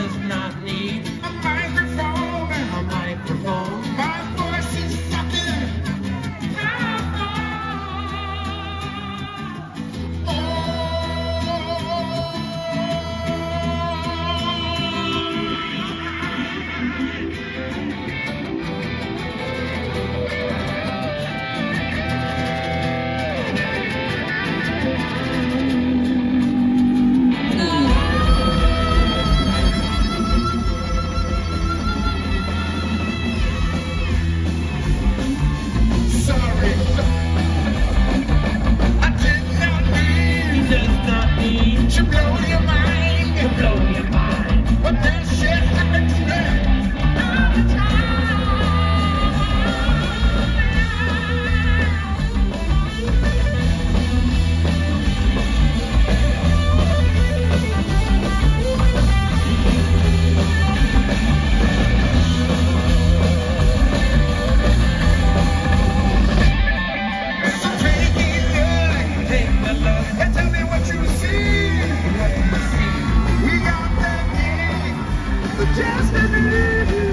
does not need to blow the destiny.